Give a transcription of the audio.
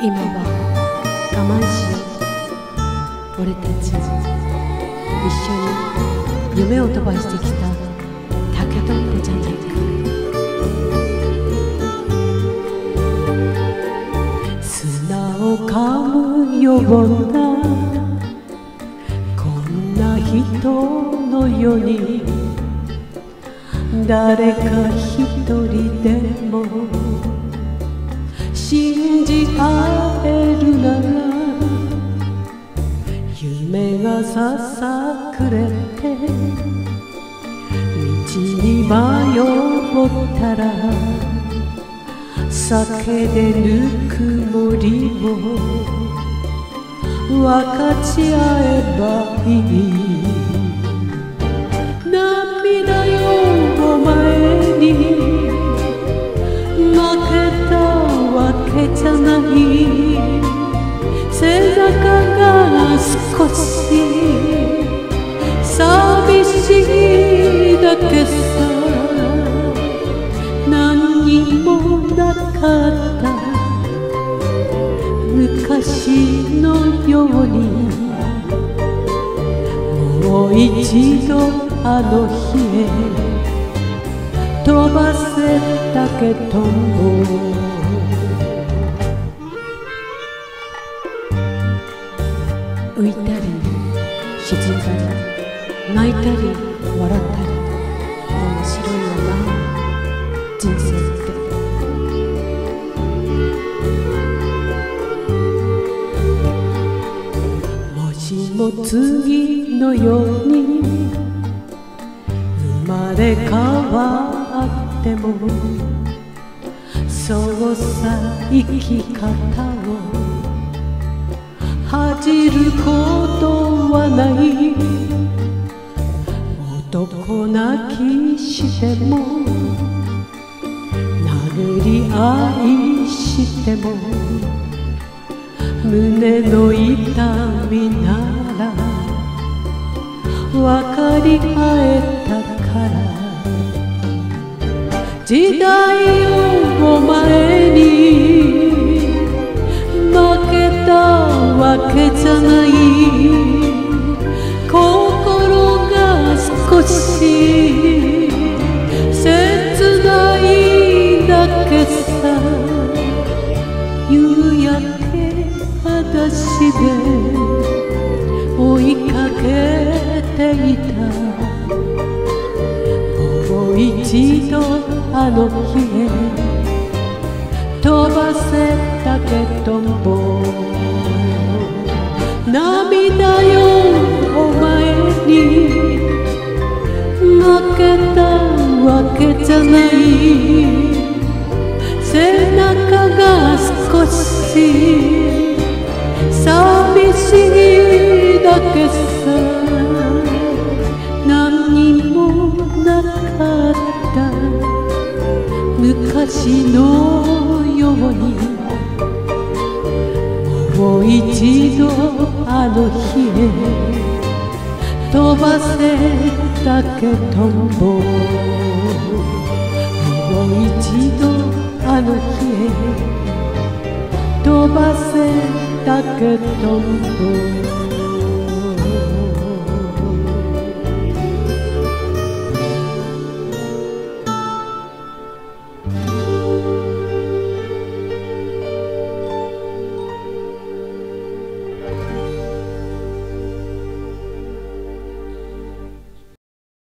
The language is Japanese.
今は我慢し俺たち一緒に夢を飛ばしてきた竹とんぼじゃないか。砂を噛むようなこんな人の世に誰か一人でも夢がささくれて道に迷ったら酒でぬくもりを分かち合えばいい。涙よお前に負けたわけじゃかった。昔のように。もう一度あの日へ。飛ばせたけど浮いたり沈んだり泣いたり笑ったり。面白いよな。人生。しも次のように。生まれ変わってもそうさ生き方を。恥じることはない。男泣きしても殴り合いしても胸の痛みなら分かり合えたから。時代よお前に負けたわけじゃない。心が少しで追いかけていた。もう一度あの日へ。飛ばせたけども涙よお前に。負けたわけじゃない。昔のようにもう一度あの日へ飛ばせたけどももう一度あの日へ。飛ばせたけども。